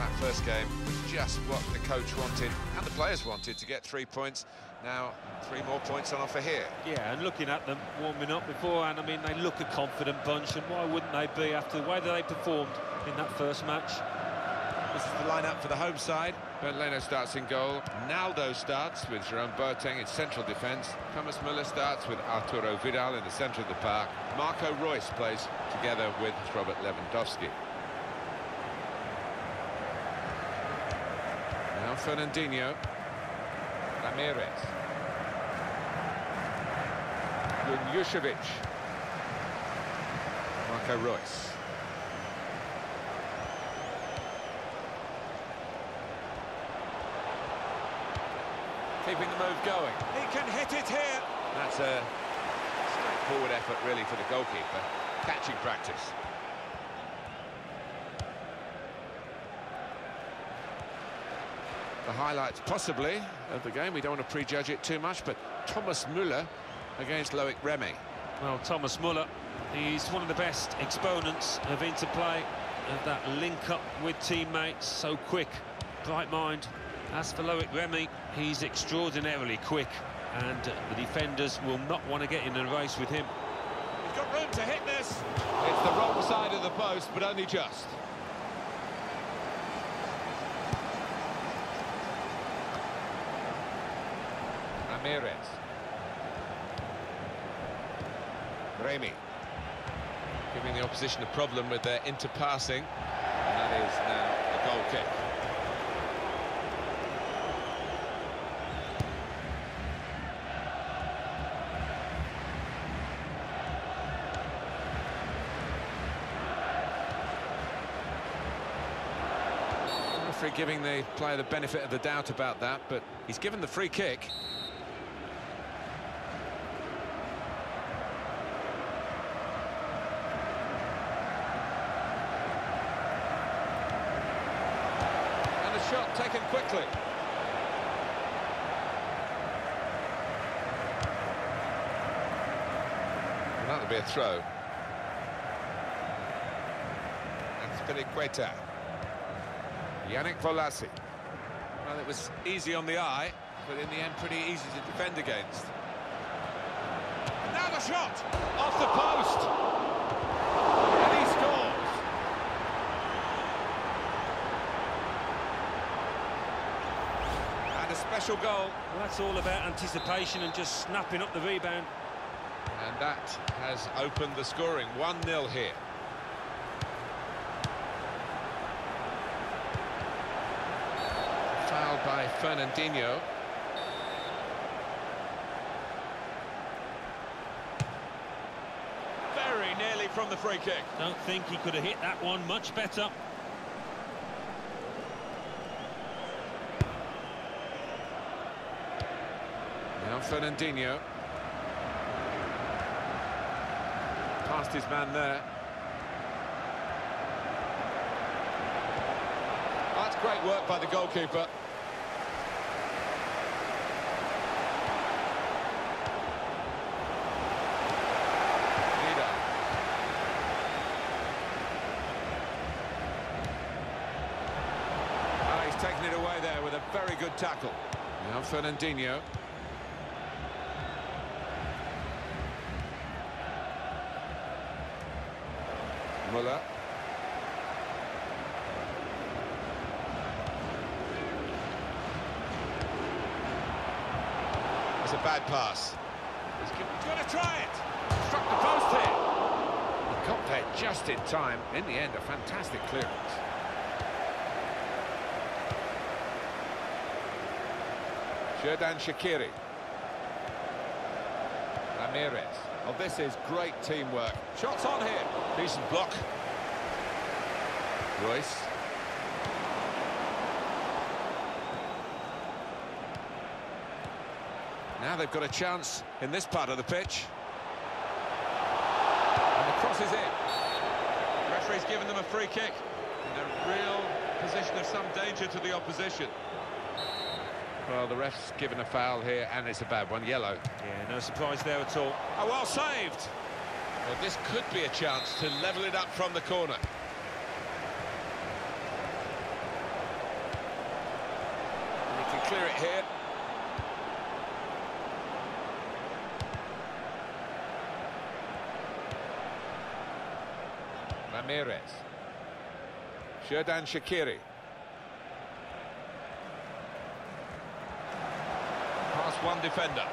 that first game was just what the coach wanted and the players wanted to get three points. Now, three more points on offer here. Yeah, and looking at them warming up beforehand, I mean, they look a confident bunch, and why wouldn't they be after the way that they performed in that first match? This is the lineup for the home side. Bernd Leno starts in goal. Naldo starts with Jerome Boateng in central defence. Thomas Müller starts with Arturo Vidal in the centre of the park. Marco Reus plays together with Robert Lewandowski. Now Fernandinho. Ramirez. Junjušević. Marco Reus. Keeping the move going. He can hit it here. That's a straightforward effort, really, for the goalkeeper. Catching practice. The highlights, possibly, of the game. We don't want to prejudge it too much, but Thomas Müller against Loic Remy. Well, Thomas Müller, he's one of the best exponents of interplay, of that link-up with teammates, so quick, bright mind. As for Loic Remy, he's extraordinarily quick, and the defenders will not want to get in a race with him. He's got room to hit this. It's the wrong side of the post, but only just. Ramirez. Remy. Giving the opposition a problem with their interpassing. And that is now a goal kick. Referee giving the player the benefit of the doubt about that, but he's given the free kick. Shot taken quickly. And that'll be a throw. That's Filiqueta. Yannick Bolasie. Well, it was easy on the eye, but in the end pretty easy to defend against. Now the shot! Off the post! And he scores! And a special goal. Well, that's all about anticipation and just snapping up the rebound. And that has opened the scoring. 1-0 here. Fouled by Fernandinho. Very nearly from the free kick. Don't think he could have hit that one much better. Now Fernandinho. Past his man there. That's great work by the goalkeeper. Ah, he's taken it away there with a very good tackle. Now Fernandinho. Müller. It's a bad pass. He's going to try it. Struck the post here. He got there just in time. In the end, a fantastic clearance. Xherdan Shaqiri. Ramirez. Oh, this is great teamwork. Shots on here. Decent block. Reus. Now they've got a chance in this part of the pitch. And the cross is in. Referee's given them a free kick. In a real position of some danger to the opposition. Well, the ref's given a foul here, and it's a bad one, yellow. Yeah, no surprise there at all. Oh, well saved. Well, this could be a chance to level it up from the corner. We can clear it here. Ramirez. Xherdan Shaqiri. Past one defender.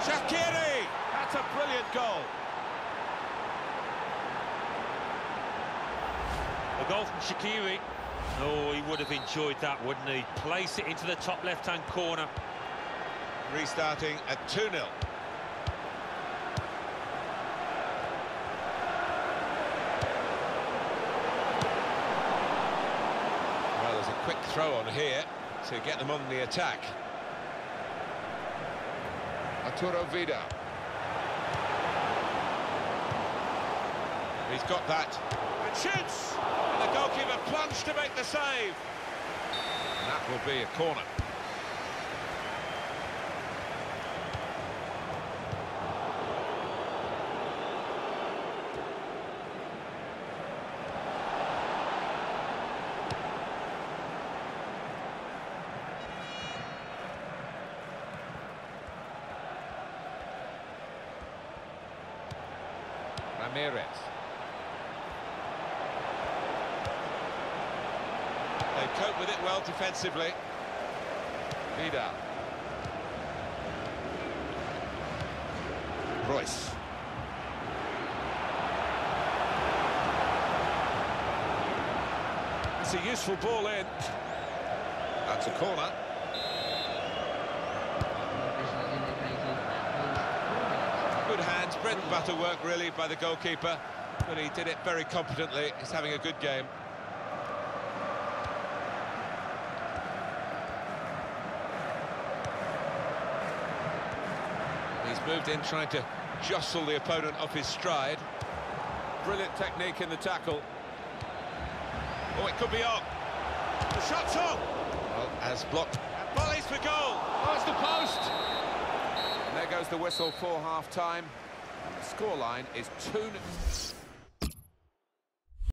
Shaqiri! That's a brilliant goal. A goal from Shaqiri. Oh, he would have enjoyed that, wouldn't he? Place it into the top left-hand corner. Restarting at 2-0. Well, there's a quick throw on here to get them on the attack. Arturo Vidal. He's got that. And shoots! And the goalkeeper plunged to make the save. And that will be a corner. Ramirez. They cope with it well defensively. Vidal. Reus. It's a useful ball in. That's a corner. Good hands, bread and butter work really by the goalkeeper, but he did it very competently. He's having a good game. He's moved in trying to jostle the opponent off his stride. Brilliant technique in the tackle. Oh, it could be on. The shot's on. Well, as blocked. Volleys for goal. It's the post. And there goes the whistle for half-time. The scoreline is 2...